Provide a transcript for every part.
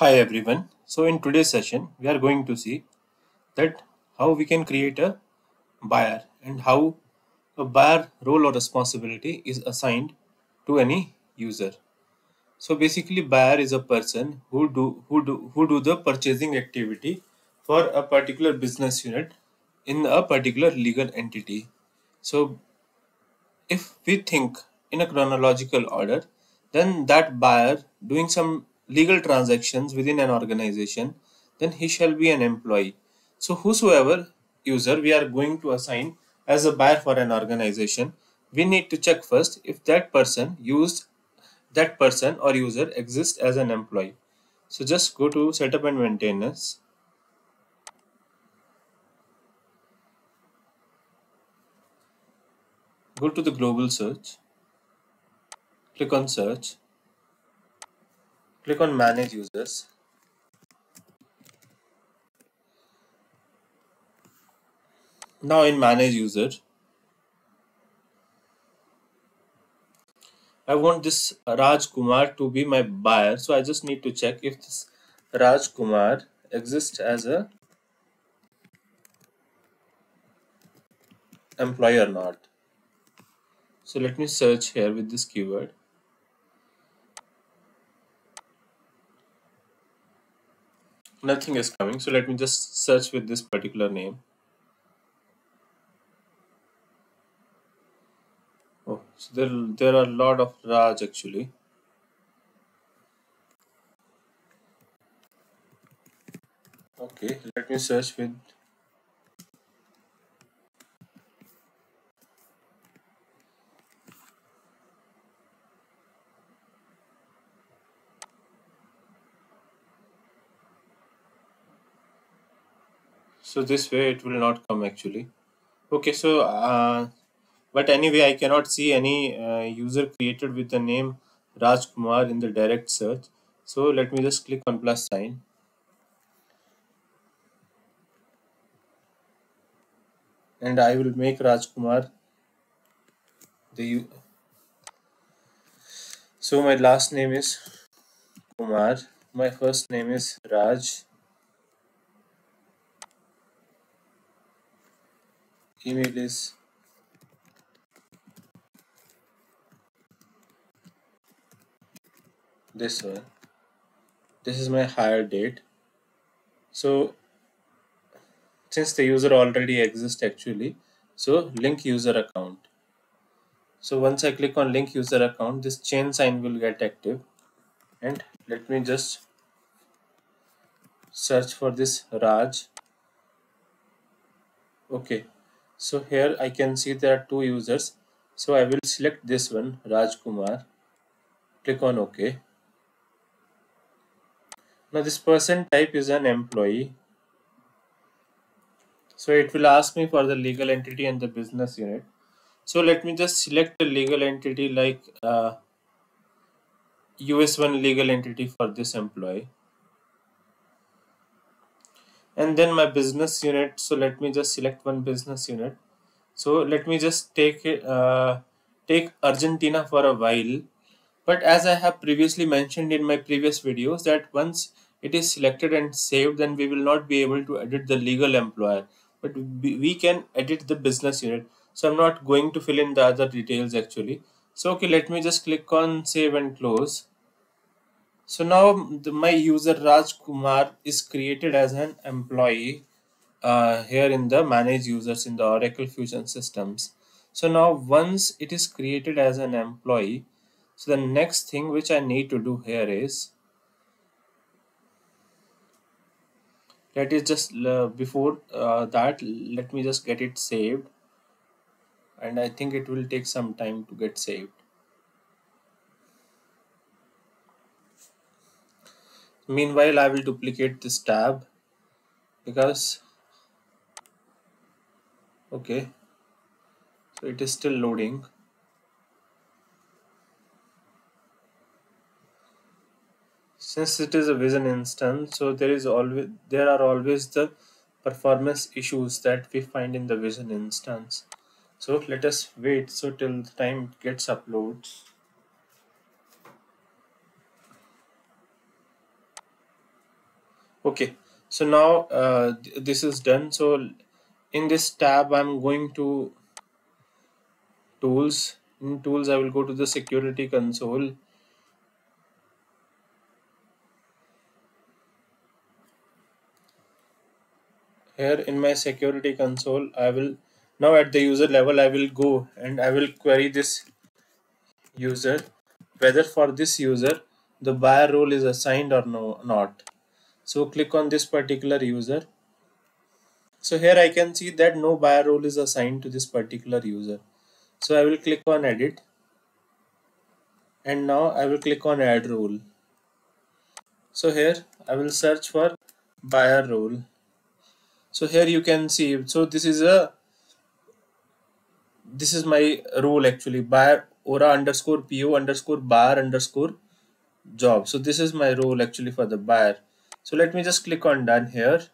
Hi everyone. So in today's session, we are going to see that how we can create a buyer and how a buyer role or responsibility is assigned to any user. So basically buyer is a person who do who do who do the purchasing activity for a particular business unit in a particular legal entity. So if we think in a chronological order, then that buyer doing some legal transactions within an organization, then he shall be an employee. So whosoever user we are going to assign as a buyer for an organization, we need to check first if that person used that person or user exists as an employee. So just go to setup and maintenance. Go to the global search. Click on search. Click on manage users. Now in manage user, I want this Raj Kumar to be my buyer. So I just need to check if this Raj Kumar exists as a employee or not. So let me search here with this keyword. Nothing is coming. So let me just search with this particular name. Oh, so there, there are a lot of Raj actually. Okay, let me search with so this way it will not come actually. Okay so uh, but anyway I cannot see any uh, user created with the name Raj Kumar in the direct search. So let me just click on plus sign. And I will make Raj Kumar the so my last name is Kumar. My first name is Raj email is this. One. This is my hire date. So since the user already exists actually so link user account. So once I click on link user account this chain sign will get active. And let me just search for this Raj. Okay so here I can see there are two users. So I will select this one Raj Kumar click on OK. Now this person type is an employee. So it will ask me for the legal entity and the business unit. So let me just select the legal entity like uh, US1 legal entity for this employee and then my business unit so let me just select one business unit. So let me just take uh, take Argentina for a while. But as I have previously mentioned in my previous videos that once it is selected and saved then we will not be able to edit the legal employer. But we can edit the business unit. So I'm not going to fill in the other details actually. So okay let me just click on save and close so now the, my user Raj Kumar is created as an employee uh, here in the manage users in the Oracle Fusion systems. So now once it is created as an employee, so the next thing which I need to do here is that is just uh, before uh, that let me just get it saved and I think it will take some time to get saved. Meanwhile I will duplicate this tab because okay so it is still loading. Since it is a vision instance so there is always there are always the performance issues that we find in the vision instance. So let us wait so till the time it gets uploads okay. So now uh, th- this is done. So in this tab i'm going to tools. In tools i will go to the security console. Here in my security console i will now at the user level i will go and i will query this user whether for this user the buyer role is assigned or no not so click on this particular user. So here I can see that no buyer role is assigned to this particular user. So I will click on edit. And now I will click on add role. So here I will search for buyer role. So here you can see so this is a this is my role actually buyer ora underscore po underscore buyer underscore job. So this is my role actually for the buyer so let me just click on done here.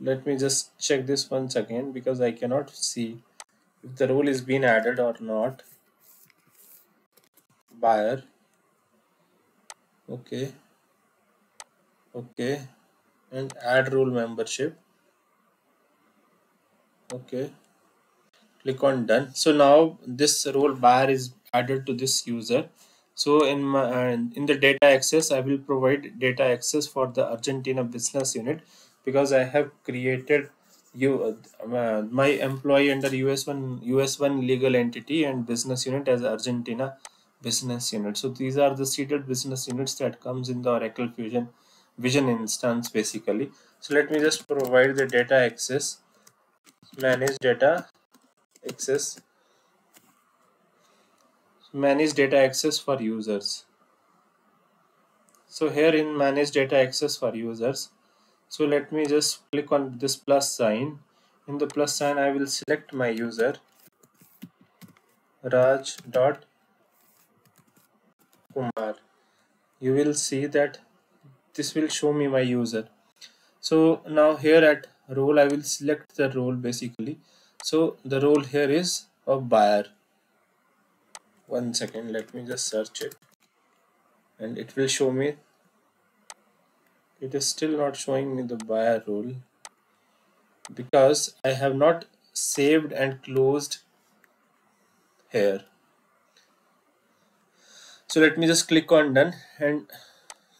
Let me just check this once again because I cannot see if the role is being added or not. Buyer. Okay. Okay. And add role membership. Okay. Click on done. So now this role buyer is added to this user so in my uh, in the data access i will provide data access for the argentina business unit because I have created you uh, my employee under US1 US1 legal entity and business unit as Argentina business unit. So these are the seeded business units that comes in the Oracle Fusion Vision instance basically. So let me just provide the data access, manage data access, manage data access for users. So here in manage data access for users, so let me just click on this plus sign. In the plus sign I will select my user Raj dot Kumar. You will see that this will show me my user. So now here at role I will select the role basically. So the role here is a buyer one second let me just search it. And it will show me. It is still not showing me the buyer rule. Because I have not saved and closed here. So let me just click on done. And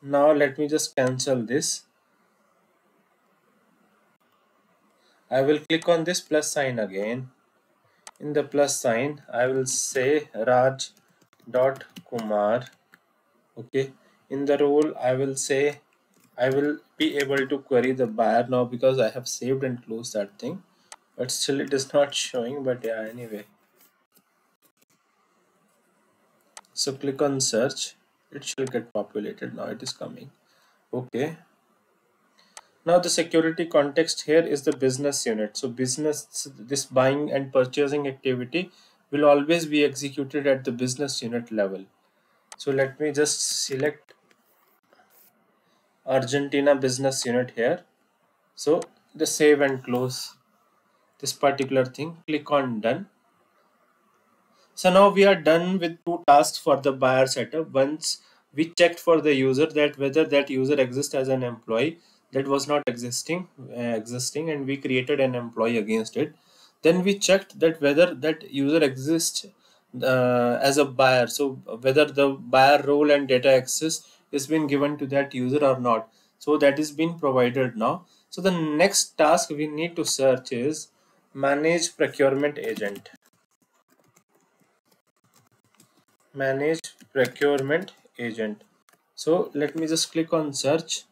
now let me just cancel this. I will click on this plus sign again in the plus sign I will say Raj dot Kumar. Okay. In the role I will say I will be able to query the buyer now because I have saved and closed that thing. But still it is not showing but yeah anyway. So click on search. It shall get populated. Now it is coming. Okay now the security context here is the business unit so business this buying and purchasing activity will always be executed at the business unit level so let me just select Argentina business unit here. So the save and close this particular thing, click on done. So now we are done with two tasks for the buyer setup. Once we checked for the user that whether that user exists as an employee that was not existing uh, existing and we created an employee against it. Then we checked that whether that user exists uh, as a buyer. So whether the buyer role and data access is been given to that user or not. So that is being provided now. So the next task we need to search is manage procurement agent. Manage procurement agent. So let me just click on search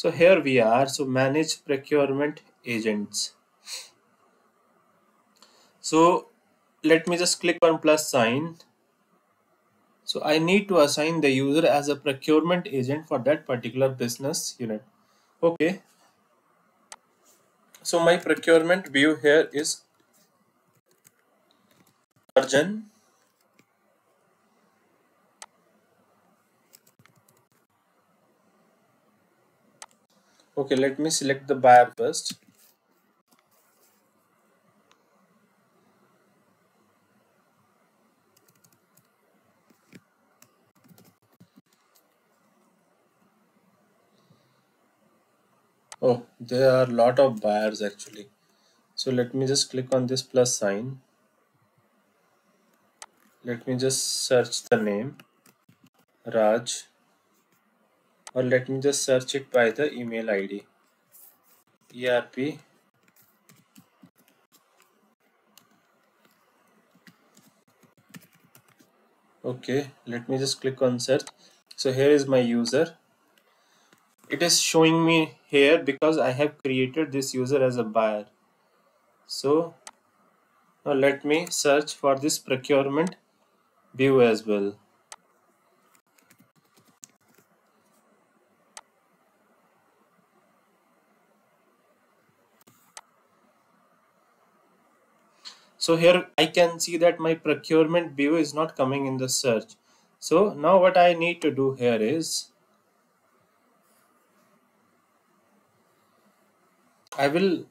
so here we are so manage procurement agents so let me just click on plus sign so I need to assign the user as a procurement agent for that particular business unit. Okay. So my procurement BU here is Arjun. okay let me select the buyer first. Oh there are a lot of buyers actually. So let me just click on this plus sign. Let me just search the name Raj or let me just search it by the email ID ERP okay let me just click on search. So here is my user. It is showing me here because I have created this user as a buyer. So now let me search for this procurement BU as well so here I can see that my procurement BU is not coming in the search. So now what I need to do here is I will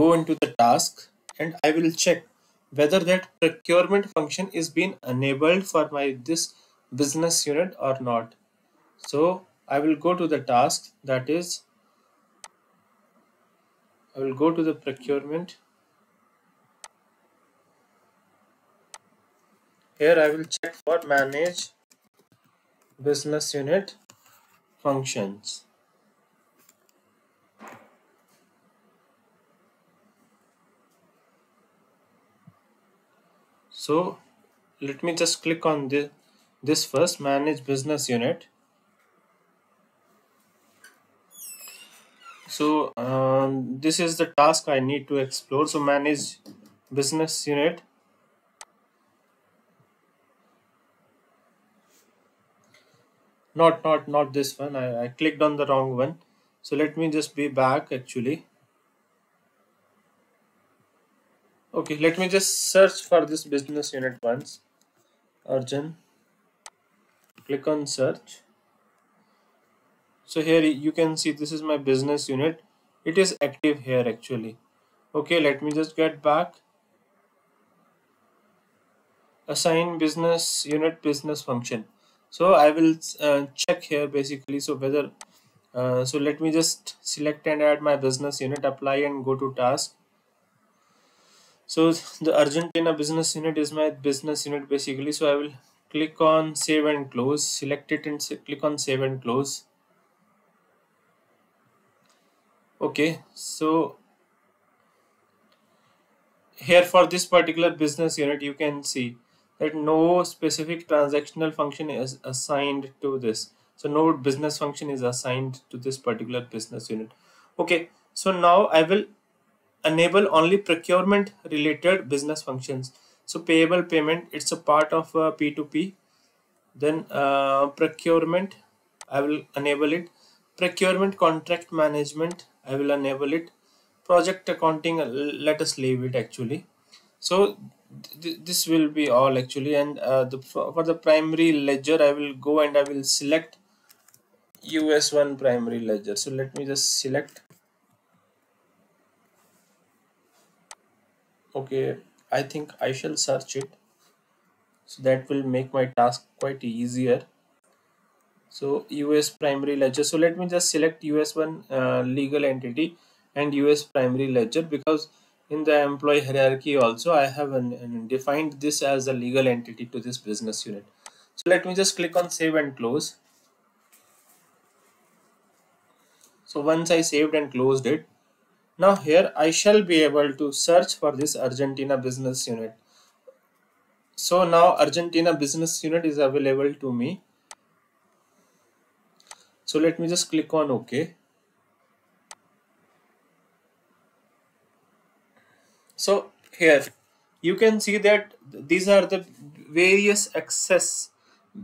go into the task and I will check whether that procurement function is being enabled for my this business unit or not. So I will go to the task that is I will go to the procurement here I will check for manage business unit functions. So let me just click on this this first manage business unit. So um, this is the task I need to explore. So manage business unit not not not this one. I, I clicked on the wrong one. So let me just be back actually. Okay let me just search for this business unit once. Arjun. Click on search. So here you can see this is my business unit. It is active here actually. Okay let me just get back. Assign business unit business function so I will uh, check here basically. So whether uh, so let me just select and add my business unit apply and go to task. So the Argentina business unit is my business unit basically. So I will click on save and close. Select it and click on save and close. Okay. So here for this particular business unit you can see that no specific transactional function is assigned to this. So no business function is assigned to this particular business unit. Okay so now i will enable only procurement related business functions. So payable payment it's a part of uh, p2p then uh, procurement i will enable it. Procurement contract management i will enable it. Project accounting uh, let us leave it actually. So th this will be all actually. And uh, the for the primary ledger I will go and I will select US1 primary ledger. So let me just select. Okay I think I shall search it. So that will make my task quite easier. So US primary ledger. So let me just select US1 uh, legal entity and US primary ledger because in the employee hierarchy also I have an, an defined this as a legal entity to this business unit. So let me just click on save and close. So once I saved and closed it, now here I shall be able to search for this Argentina business unit. So now Argentina business unit is available to me. So let me just click on OK. So here you can see that these are the various access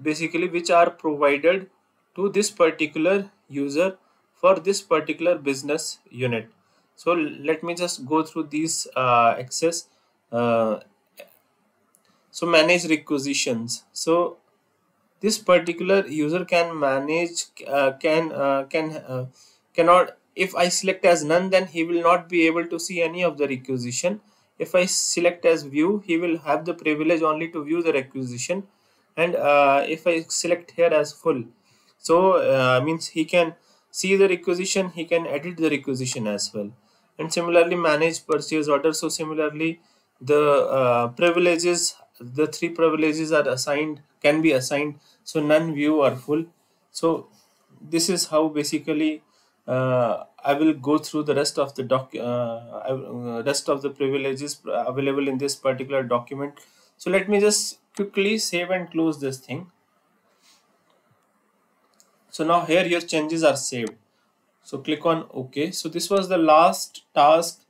basically which are provided to this particular user for this particular business unit. So let me just go through these uh, access uh, so manage requisitions. So this particular user can manage uh, can uh, can uh, cannot if I select as none then he will not be able to see any of the requisition. If I select as view he will have the privilege only to view the requisition. And uh, if I select here as full so uh, means he can see the requisition he can edit the requisition as well. And similarly manage purchase order. So similarly the uh, privileges the three privileges are assigned can be assigned. So none view or full. So this is how basically I will go through the rest of the doc uh, uh, rest of the privileges available in this particular document. So let me just quickly save and close this thing. So now here your changes are saved. So click on ok. So this was the last task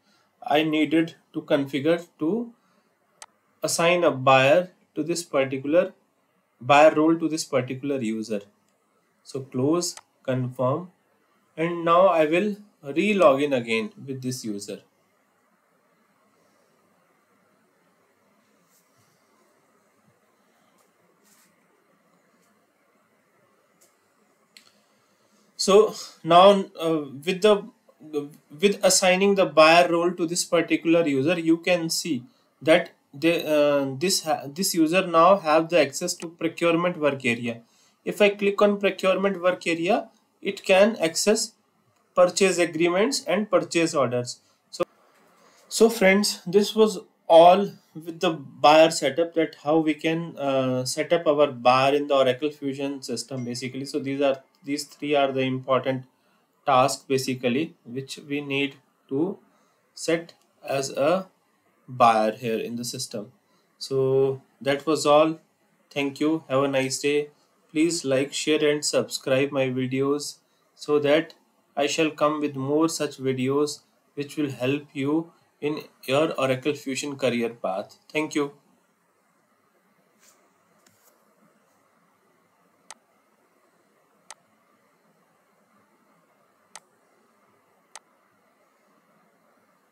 I needed to configure to assign a buyer to this particular buyer role to this particular user. So close confirm and now I will re-log in again with this user. So now uh, with the with assigning the buyer role to this particular user you can see that they, uh, this this user now have the access to procurement work area. If I click on procurement work area it can access purchase agreements and purchase orders. So so friends this was all with the buyer setup that how we can uh, set up our buyer in the oracle fusion system basically. So these are these three are the important tasks basically which we need to set as a buyer here in the system. So that was all. Thank you. Have a nice day please like share and subscribe my videos so that I shall come with more such videos which will help you in your Oracle Fusion career path. Thank you.